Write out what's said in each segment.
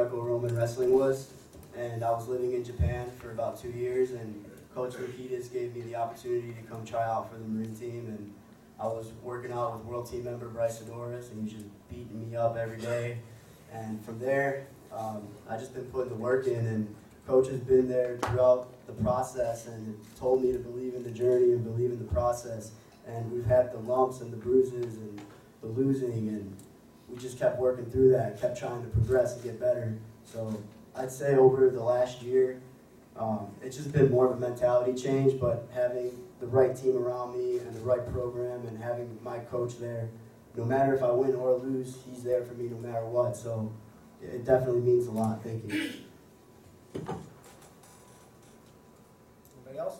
Greco-Roman wrestling was, and I was living in Japan for about two years, and Coach Loukides gave me the opportunity to come try out for the Marine team, and I was working out with world team member Bryce Adoris, and he was just beating me up every day, and from there, um, I just been putting the work in, and Coach has been there throughout the process, and told me to believe in the journey and believe in the process, and we've had the lumps and the bruises and the losing, and we just kept working through that, kept trying to progress and get better. So I'd say over the last year, um, it's just been more of a mentality change, but having the right team around me and the right program and having my coach there, no matter if I win or lose, he's there for me no matter what. So it definitely means a lot. Thank you. Anybody else?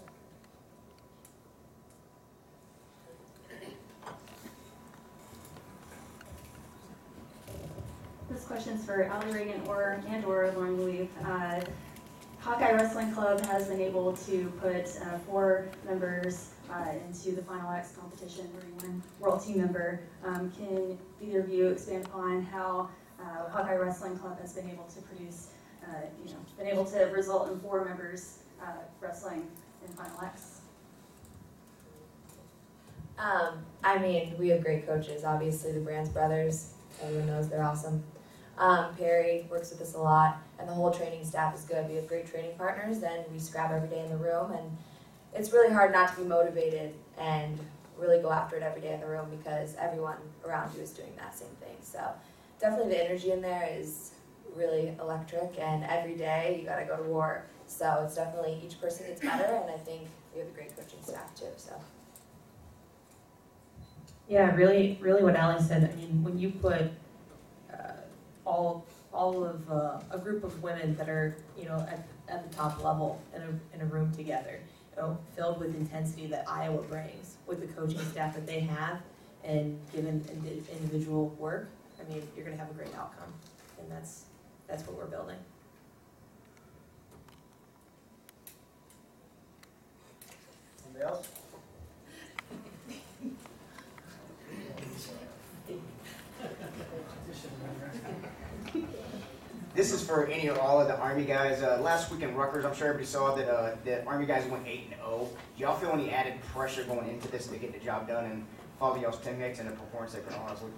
This question's for Alli Ragan or and or Lauren Louive. Uh, Hawkeye Wrestling Club has been able to put uh, four members uh, into the Final X competition, where one world team member. Um, can either of you expand upon how uh, Hawkeye Wrestling Club has been able to produce, uh, you know, been able to result in four members uh, wrestling in Final X? Um, I mean, we have great coaches. Obviously, the Brands brothers, everyone knows they're awesome. Um, Perry works with us a lot, and the whole training staff is good. We have great training partners, and we scrap every day in the room, and it's really hard not to be motivated and really go after it every day in the room because everyone around you is doing that same thing. So, definitely the energy in there is really electric, and every day you got to go to war. So, it's definitely each person gets better, and I think we have a great coaching staff too. So. Yeah, really, really what Alan said, I mean, when you put all, all of, uh, a group of women that are, you know, at, at the top level in a, in a room together, you know, filled with intensity that Iowa brings, with the coaching staff that they have, and given indi- individual work, I mean, you're gonna have a great outcome, and that's, that's what we're building. Anybody else? This is for any or all of the Army guys. Uh, last week in Rutgers, I'm sure everybody saw that uh, the Army guys went 8 and 0. Do y'all feel any added pressure going into this to get the job done and follow y'all's teammates and the performance they put on last week?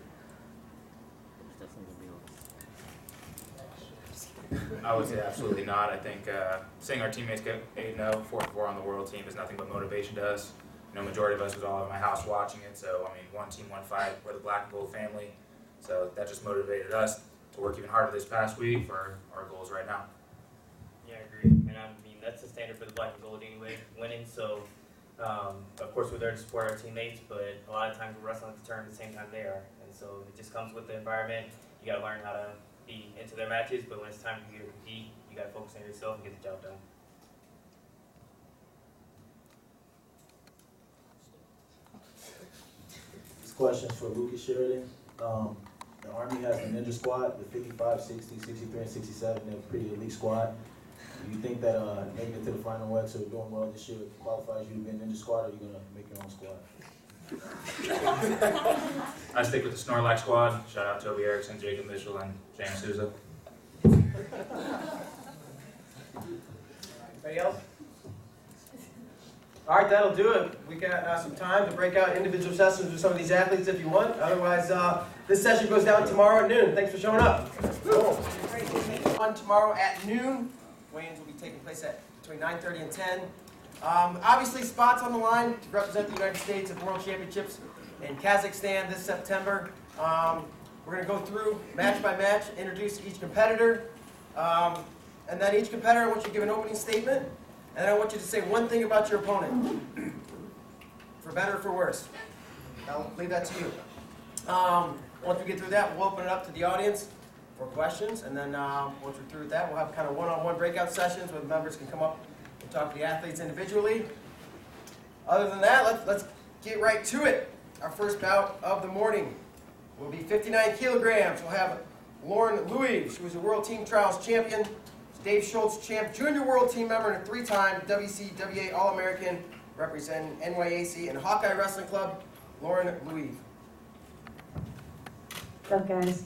I would say absolutely not. I think uh, seeing our teammates get 8 0, 4 4 on the world team is nothing but motivation to us. You know, majority of us was all at my house watching it, so I mean, one team, one fight. We're the Black and Gold family, so that just motivated us to work even harder this past week for our goals right now. Yeah, I agree. And I mean, that's the standard for the black and gold anyway, winning. So, um, of course, we're there to support our teammates, but a lot of times we're wrestling at the turn at the same time they are. And so it just comes with the environment. You got to learn how to be into their matches, but when it's time for you to compete, you got to focus on yourself and get the job done. This question's for Lucas Sheridan. Um, the Army has the ninja squad, the 55, 60, 63, and 67. They're a pretty elite squad. Do you think that uh, making it to the final X or doing well this year qualifies you to be a ninja squad, or are you going to make your own squad? I stick with the Snorlax squad. Shout out Toby Erickson, Jacob Mitchell, and James Souza. Anybody else? All right, that'll do it. We got uh, some time to break out individual sessions with some of these athletes if you want. Otherwise, uh, this session goes down tomorrow at noon. Thanks for showing up. On tomorrow at noon, weigh-ins will be taking place at between 9:30 and 10. Um, obviously, spots on the line to represent the United States at the World Championships in Kazakhstan this September. Um, we're going to go through match by match, introduce each competitor, um, and then each competitor, want you to give an opening statement, and then I want you to say one thing about your opponent, for better or for worse. I'll leave that to you. Um, once we get through that, we'll open it up to the audience for questions, and then um, once we're through with that, we'll have kind of one-on-one breakout sessions where the members can come up and talk to the athletes individually. Other than that, let's, let's get right to it. Our first bout of the morning will be 59 kilograms. We'll have Lauren Louive, who is a World Team Trials champion, Dave Schultz, champ, junior World Team member, and a three-time WCWA All-American, representing NYAC and Hawkeye Wrestling Club, Lauren Louive. What's up, guys?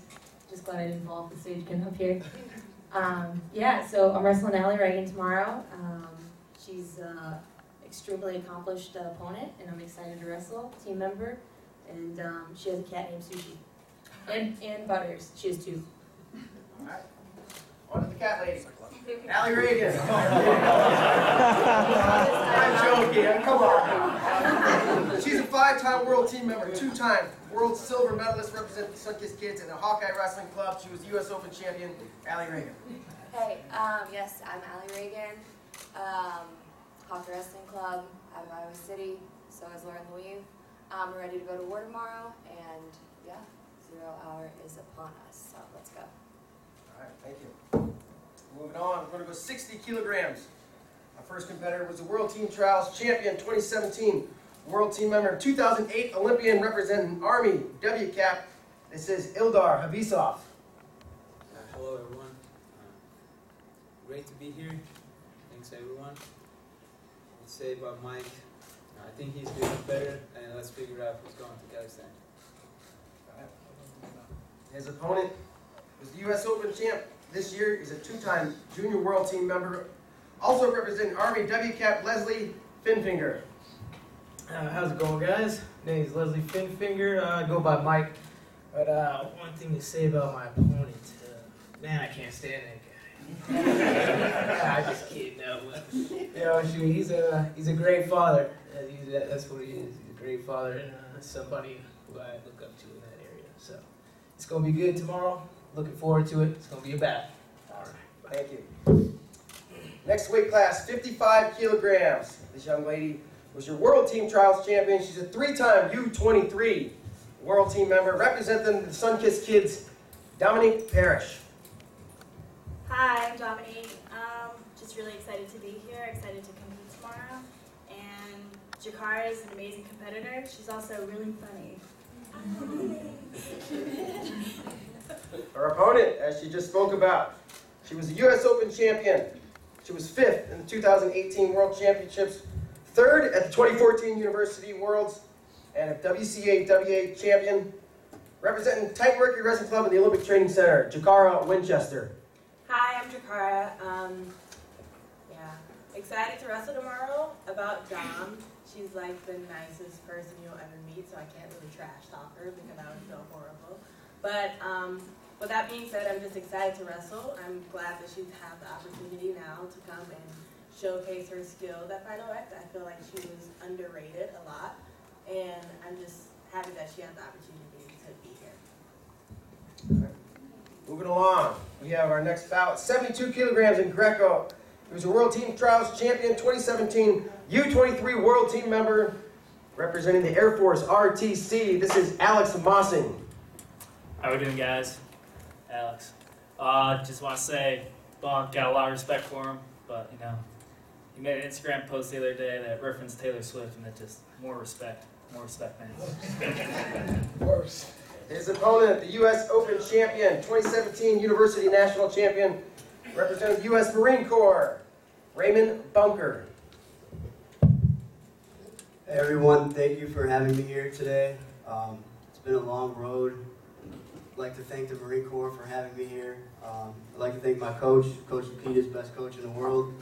Just glad I didn't fall off the stage getting up here. Um, yeah, so I'm wrestling Alli Ragan tomorrow. Um, she's an extremely accomplished uh, opponent, and I'm excited to wrestle. Team member, and um, she has a cat named Sushi, and and Butters. She has two. On to the cat lady. Alli Ragan. I'm joking, come on. She's a five-time world team member, two-time world silver medalist representing the Sunkist Kids in the Hawkeye Wrestling Club. She was U.S. Open champion, Alli Ragan. Hey, um, yes, I'm Alli Ragan, um, Hawkeye Wrestling Club out of Iowa City. So is Lauren Louive. Um, we're ready to go to war tomorrow, and yeah, zero hour is upon us. So let's go. All right, thank you. Moving on, we're going to go 60 kilograms. Our first competitor was the World Team Trials Champion 2017, World Team Member 2008 Olympian representing Army WCAP. This is Ildar Hafizov. Uh, hello everyone. Uh, great to be here. Thanks everyone. Let's say about Mike. I think he's doing better, and let's figure out who's going to Kazakhstan. His opponent was the U.S. Open champ this year. He's a two-time junior world team member. Also representing Army WCAP Leslie Fuenffinger. Uh, how's it going, guys? My name is Leslie Fuenffinger. Uh, I go by Mike. But uh, one thing to say about my opponent, uh, man, I can't stand that guy. I just kidding. No, but, you know, shoot, he's a he's a great father. Uh, he's, that- that's what he is. He's a great father and uh, somebody who I look up to in that area. So it's gonna be good tomorrow. Looking forward to it. It's gonna be a battle. All right. Thank you. Next weight class, 55 kilograms. This young lady was your World Team Trials champion. She's a three-time U23 World Team member, representing the Sunkist Kids, Dominique Parrish. Hi, I'm Dominique. Um, just really excited to be here, excited to compete tomorrow. And Jacarra is an amazing competitor. She's also really funny. Her opponent, as she just spoke about, she was a U.S. Open champion. She was fifth in the 2018 World Championships, third at the 2014 University Worlds, and a WCA WA champion, representing Titan Mercury Wrestling Club in the Olympic Training Center, Jacarra Winchester. Hi, I'm Jacarra. Um, yeah, excited to wrestle tomorrow. About Dom, she's like the nicest person you'll ever meet, so I can't really trash talk her because that would feel horrible. But um, with that being said, I'm just excited to wrestle. I'm glad that she's had the opportunity now to come and showcase her skill at Final X. I feel like she was underrated a lot, and I'm just happy that she had the opportunity to be here. Moving along, we have our next bout, 72 kilograms in Greco. He was a World Team Trials Champion 2017, U23 World Team member, representing the Air Force RTC. This is Alex Mossing. How we doing, guys? Alex. Uh, just want to say, Bon got a lot of respect for him, but you know, he made an Instagram post the other day that referenced Taylor Swift, and it just more respect, more respect, man. Worse. His opponent, the U.S. Open champion, 2017 University National Champion, representing the U.S. Marine Corps, Raymond Bunker. Hey everyone, thank you for having me here today. Um, it's been a long road. I'd like to thank the Marine Corps for having me here. Um, I'd like to thank my coach, Coach Loukides best coach in the world.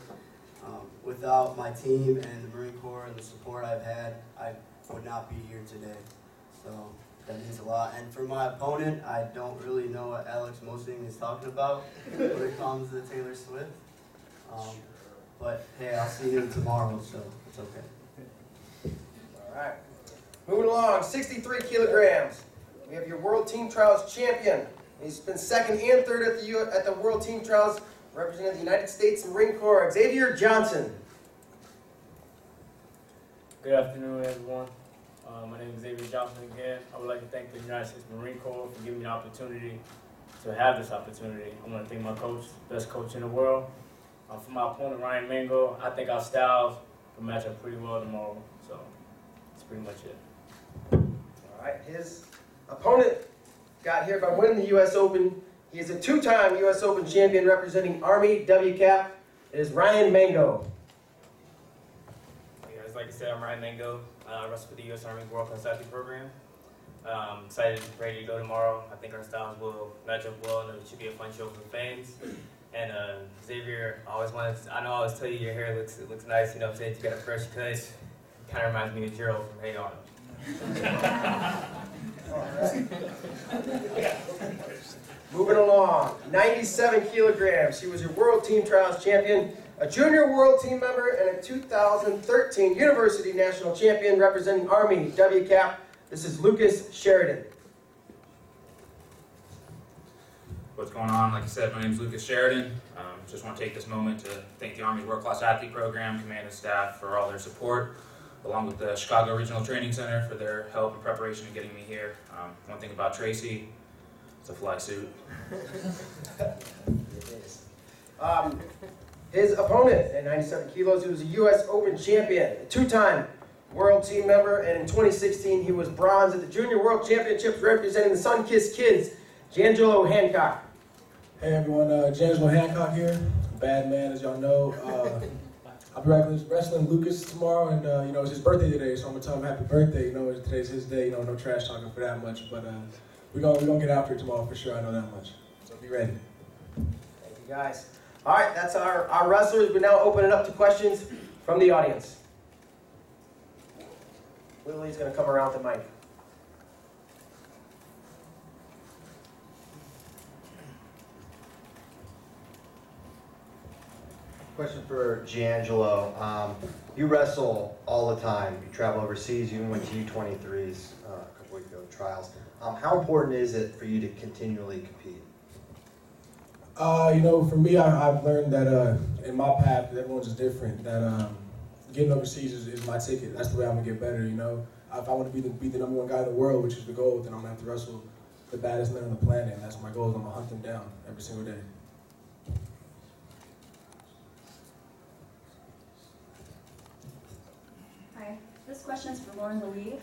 Um, without my team and the Marine Corps and the support I've had, I would not be here today. So that means a lot. And for my opponent, I don't really know what Alex Mossing is talking about when it comes to Taylor Swift. Um, but hey, I'll see him tomorrow, so it's okay. All right. Moving along, 63 kilograms. We have your World Team Trials champion. He's been second and third at the U- at the World Team Trials, representing the United States Marine Corps. Xavier Johnson. Good afternoon, everyone. Uh, my name is Xavier Johnson again. I would like to thank the United States Marine Corps for giving me the opportunity to have this opportunity. I want to thank my coach, best coach in the world. Uh, for my opponent, Ryan Mango, I think our styles will match up pretty well tomorrow. So that's pretty much it. All right. His opponent got here by winning the U.S. Open. He is a two-time U.S. Open champion representing Army WCAP. It is Ryan Mango. Hey guys, like I said, I'm Ryan Mango. Uh, wrestle for the U.S. Army World Class Athlete Program. Um, excited, ready to go tomorrow. I think our styles will match up well, and it should be a fun show for fans. And uh, Xavier, I always wanted. To, I know I always tell you your hair looks it looks nice. You know, what I'm saying you got a fresh cut. It Kind of reminds me of Gerald from Hey Arnold. Moving along, 97 kilograms. She was your World Team Trials champion, a junior World Team member, and a 2013 University National Champion representing Army WCAP. This is Lucas Sheridan. What's going on? Like I said, my name is Lucas Sheridan. Um, just want to take this moment to thank the Army's World Class Athlete Program, command and staff for all their support, along with the Chicago Regional Training Center for their help and preparation in getting me here. Um, one thing about Tracy, it's a fly suit. Um, his opponent at 97 kilos, he was a U.S. Open champion, a two-time World Team member, and in 2016 he was bronze at the Junior World Championships representing the Sunkist Kids, G'Angelo Hancock. Hey everyone, uh, G'Angelo Hancock here, bad man as y'all know. Uh, I'll be wrestling, wrestling Lucas tomorrow, and uh, you know it's his birthday today, so I'm gonna tell him happy birthday. You know today's his day. You know no trash talking for that much, but uh, we're gonna we gonna get after it tomorrow for sure. I know that much. So be ready. Thank you guys. All right, that's our, our wrestlers. We're now opening up to questions from the audience. Lily's going to come around the mic. Question for G'Angelo. Um, you wrestle all the time. You travel overseas. You even went to U23s uh, a couple weeks ago trials. Um, how important is it for you to continually compete? Uh, you know, for me, I, I've learned that uh, in my path, everyone's is different. That um, getting overseas is, is my ticket. That's the way I'm gonna get better. You know, if I want to be the be the number one guy in the world, which is the goal, then I'm gonna have to wrestle the baddest men on the planet. And that's my goal. I'm gonna hunt them down every single day. Hi, this question is for Lauren Louive.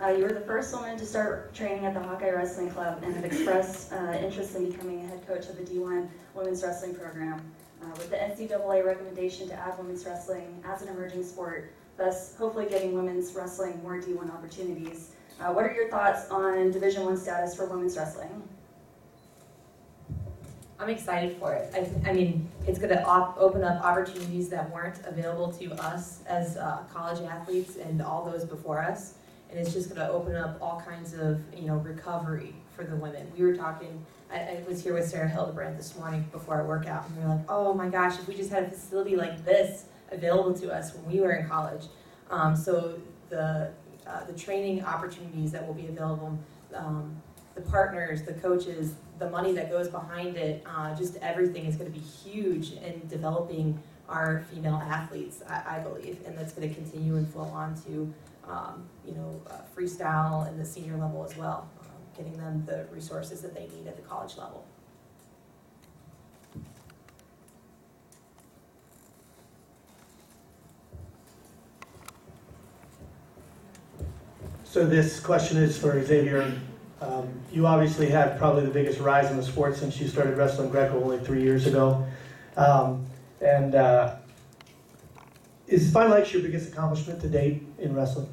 Uh, you were the first woman to start training at the Hawkeye Wrestling Club and have expressed uh, interest in becoming a head coach of the D1 women's wrestling program. Uh, with the NCAA recommendation to add women's wrestling as an emerging sport, thus hopefully giving women's wrestling more D1 opportunities. Uh, what are your thoughts on Division One status for women's wrestling? I'm excited for it. I, I mean, it's going to op- open up opportunities that weren't available to us as uh, college athletes and all those before us. And it's just going to open up all kinds of, you know, recovery for the women. We were talking, I, I was here with Sarah Hildebrand this morning before our workout, and we were like, oh my gosh, if we just had a facility like this available to us when we were in college. Um, so the, uh, the training opportunities that will be available, um, the partners, the coaches, the money that goes behind it, uh, just everything is going to be huge in developing our female athletes, I, I believe, and that's going to continue and flow on to, um, you know, uh, freestyle and the senior level as well, um, getting them the resources that they need at the college level. So this question is for Xavier. Um, you obviously had probably the biggest rise in the sport since you started wrestling Greco only three years ago. Um, and uh, is Final X your biggest accomplishment to date in wrestling?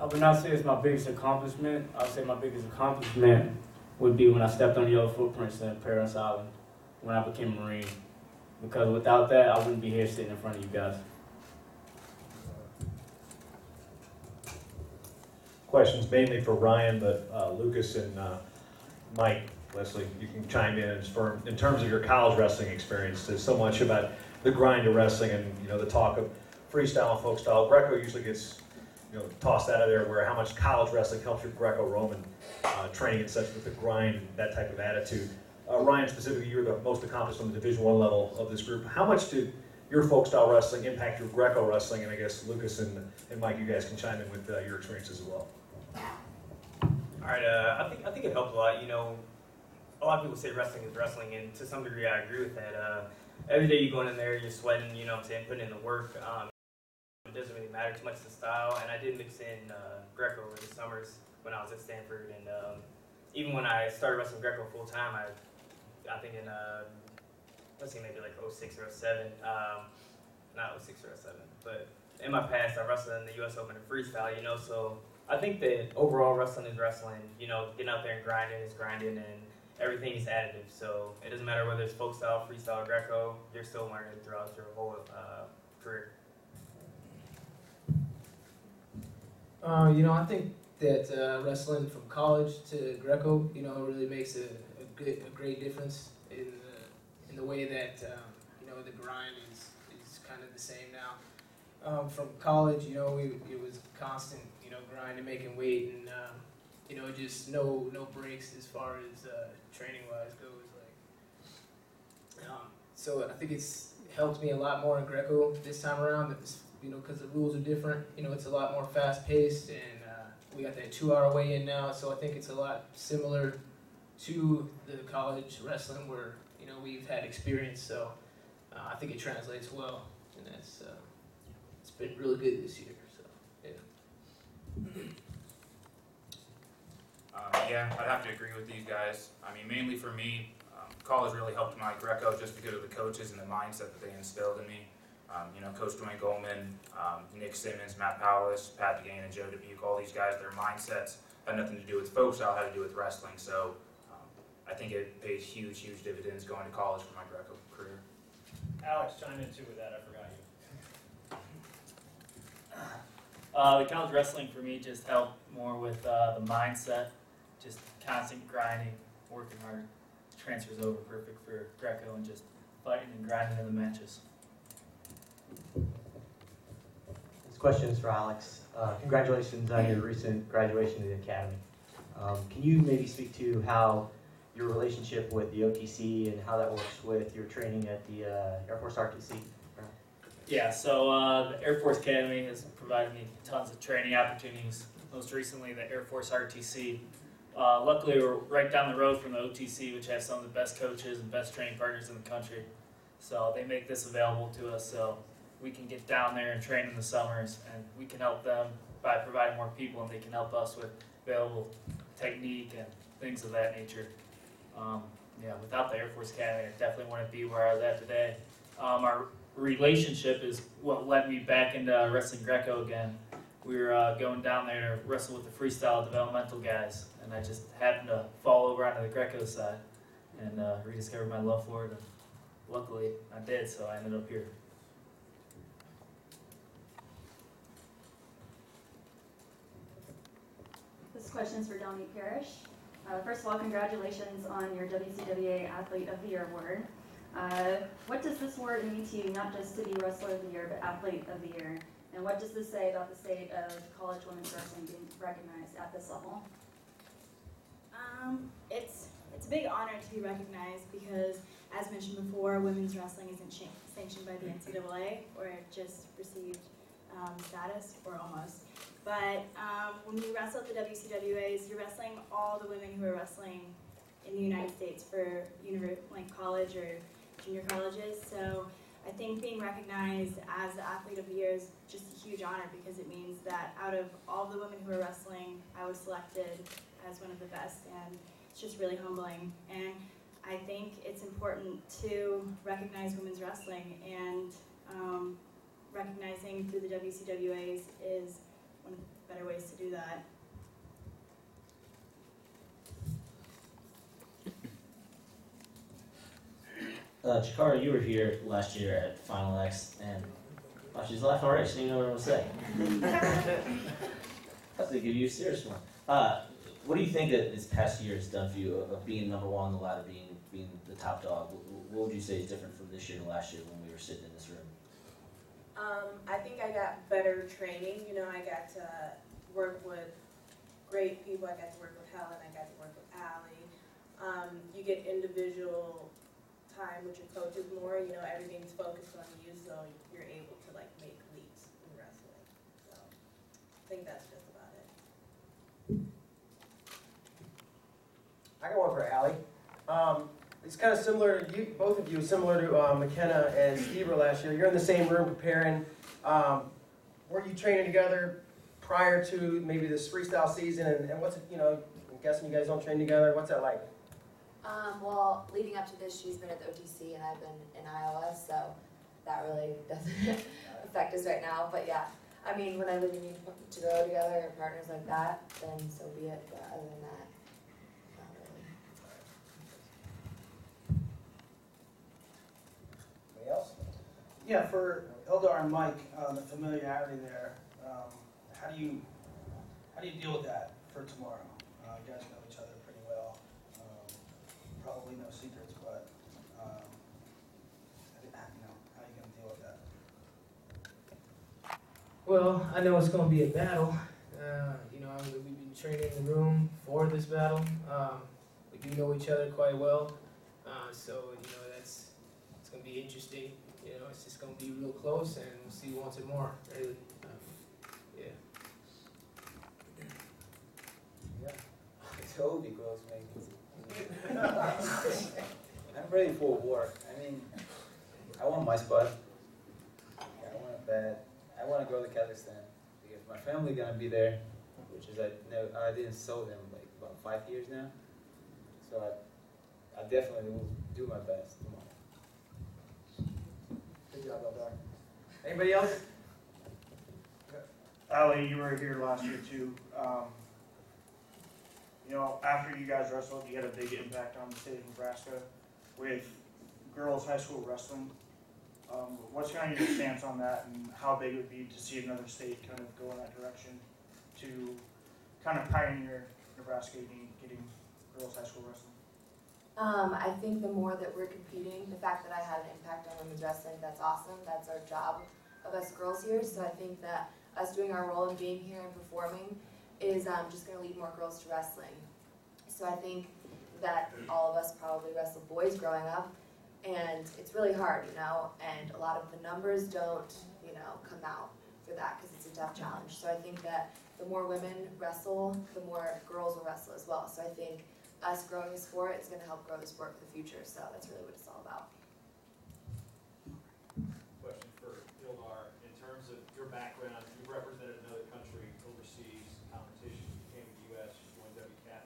I would not say it's my biggest accomplishment. I would say my biggest accomplishment would be when I stepped on the yellow footprints in Parris Island when I became a Marine. Because without that, I wouldn't be here sitting in front of you guys. Questions mainly for Ryan, but uh, Lucas and uh, Mike, Leslie, you can chime in as for, in terms of your college wrestling experience. There's so much about the grind of wrestling and you know the talk of freestyle and folk style. Greco usually gets you know tossed out of there where how much college wrestling helps your Greco-Roman uh, training and such with the grind, that type of attitude. Uh, Ryan, specifically, you're the most accomplished on the Division One level of this group. How much did your folk style wrestling impact your Greco wrestling? And I guess Lucas and, and Mike, you guys can chime in with uh, your experiences as well. All right, uh, I think I think it helped a lot. You know, a lot of people say wrestling is wrestling, and to some degree, I agree with that. Uh, every day you going in there, you're sweating. You know, what I'm saying, putting in the work. Um, it doesn't really matter too much the style. And I did mix in uh, Greco over the summers when I was at Stanford, and um, even when I started wrestling Greco full time, I I think in uh, let's maybe like 06 or 07. Um, not 06 or 07, but in my past, I wrestled in the U.S. Open in freestyle. You know, so I think that overall wrestling is wrestling. You know, getting out there and grinding is grinding, and everything is additive. So it doesn't matter whether it's folk style, freestyle, Greco. You're still learning throughout your whole uh, career. Uh, you know, I think that uh, wrestling from college to Greco, you know, really makes a, a, good, a great difference the, way that um, you know the grind is, is kind of the same now. Um, from college, you know, we, it was constant, you know, grinding, making weight, and um, you know, just no no breaks as far as uh, training wise goes. Like, um, so I think it's helped me a lot more in Greco this time around. You know, because the rules are different. You know, it's a lot more fast paced, and uh, we got that two hour weigh in now. So I think it's a lot similar to the college wrestling where you know we've had experience. So uh, I think it translates well, and that's uh, it's been really good this year. So yeah. Um, yeah, I'd have to agree with these guys. I mean, mainly for me, um, college really helped my Greco just because of the coaches and the mindset that they instilled in me. Um, you know, Coach Duane Goldman, um, Nick Simmons, Matt Powers, Pat DeGane, and Joe Dubuque, all these guys, their mindsets had nothing to do with folk style, had to do with wrestling. So I think it pays huge, huge dividends going to college for my Greco career. Alex, chime in too with that. I forgot you. Uh, the college wrestling for me just helped more with uh, the mindset, just constant grinding, working hard. Transfers over perfect for Greco and just fighting and grinding in the matches. This question is for Alex. Uh, congratulations on your recent graduation to the academy. Um, can you maybe speak to how your relationship with the OTC and how that works with your training at the uh, Air Force RTC? Yeah, so uh, the Air Force Academy has provided me tons of training opportunities. Most recently, the Air Force RTC. Uh, luckily, we're right down the road from the OTC, which has some of the best coaches and best training partners in the country. So they make this available to us so we can get down there and train in the summers, and we can help them by providing more people, and they can help us with available technique and things of that nature. Um, yeah, without the Air Force Academy, I definitely wouldn't be where I was at today. Um, our relationship is what led me back into wrestling Greco again. We were uh, going down there to wrestle with the freestyle developmental guys, and I just happened to fall over onto the Greco side and uh, rediscovered my love for it. And luckily, I did, so I ended up here. This question is for Dominique Parrish. Uh, first of all, congratulations on your WCWA Athlete of the Year award. Uh, what does this award mean to you, not just to be Wrestler of the Year, but Athlete of the Year? And what does this say about the state of college women's wrestling being recognized at this level? Um, it's it's a big honor to be recognized because, as mentioned before, women's wrestling isn't sanctioned by the NCAA or just received um, status or almost. But um, when you wrestle at the WCWA's, you're wrestling all the women who are wrestling in the United States for univer- like college or junior colleges. So I think being recognized as the athlete of the year is just a huge honor because it means that out of all the women who are wrestling, I was selected as one of the best, and it's just really humbling. And I think it's important to recognize women's wrestling, and um, recognizing through the WCWA's is better ways to do that. Uh, Jacarra, you were here last year at Final X, and she's laughing already. She didn't know what I was saying. I was to give you a serious one. Uh, what do you think that this past year has done for you of, of being number one on the ladder, being being the top dog? What, what would you say is different from this year and last year when we were sitting in this room? Um, I think I got better training. You know, I got to work with great people. I got to work with Helen. I got to work with Alli. Um, you get individual time with your coaches more. You know, everything's focused on you, so you're able to like make leaps in wrestling. So I think that's just about it. I got one for Alli. Um, it's kind of similar, to you, both of you, similar to uh, McKenna and Steve last year. You're in the same room preparing. Um, were you training together prior to maybe this freestyle season? And, and what's it, you know, I'm guessing you guys don't train together. What's that like? Um, well, leading up to this, she's been at the OTC and I've been in Iowa, so that really doesn't affect us right now. But yeah, I mean, when I need to go together or partners like that, then so be it. But other than that, yeah, for Ildar and Mike, um, the familiarity there, um, how do you, how do you deal with that for tomorrow? Uh, you guys know each other pretty well, um, probably no secrets, but, um, you know, how are you gonna deal with that? Well, I know it's going to be a battle. Uh, you know, I mean, we've been training in the room for this battle. Um, we do know each other quite well, uh, so you know that's it's going to be interesting. You know, it's just going to be real close, and we'll see who wants it more. Really, um, yeah. Yeah, it will be close, maybe. I'm ready for war. I mean, I want my spot. I want it bad. I want to go to Kazakhstan because my family gonna be there, which is I no, I didn't saw them like about five years now. So I, I definitely will do my best tomorrow. Good job, Ildar. Anybody else? Alli, you were here last year too. Um, you know, after you guys wrestled, you had a big impact on the state of Nebraska with girls high school wrestling. Um, what's kind of your stance on that, and how big it would be to see another state kind of go in that direction to kind of pioneer Nebraska getting, getting girls high school wrestling? Um, I think the more that we're competing, the fact that I had an impact on women's wrestling, that's awesome. That's our job of us girls here. So I think that us doing our role in being here and performing is um, just going to lead more girls to wrestling. So I think that all of us probably wrestled boys growing up, and it's really hard, you know. And a lot of the numbers don't, you know, come out for that because it's a tough challenge. So I think that the more women wrestle, the more girls will wrestle as well. So I think us growing the sport is going to help grow the sport for the future. So that's really what it's all about. Question for Ildar, in terms of your background, you represented another country overseas competition, you came to the US, you joined WCAP,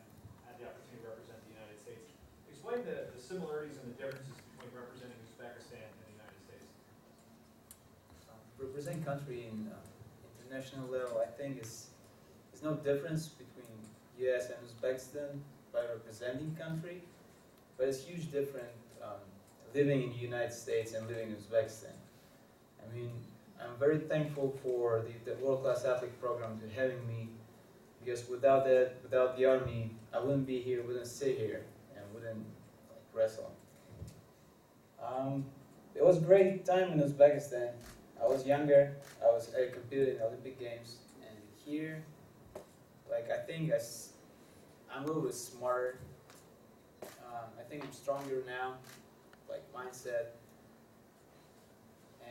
had the opportunity to represent the United States. Explain the, the similarities and the differences between representing Uzbekistan and the United States. represent country in uh, international level, I think is there's no difference between U.S. and Uzbekistan by representing country, but it's huge different um, living in the United States and living in Uzbekistan. I mean, I'm very thankful for the, the World Class Athlete Program to having me, because without that, without the army, I wouldn't be here, wouldn't sit here, and wouldn't like, wrestle. Um, it was a great time in Uzbekistan. I was younger. I was I competed in Olympic Games, and here, like I think I, I'm a little bit smarter. Um, I think I'm stronger now, like mindset.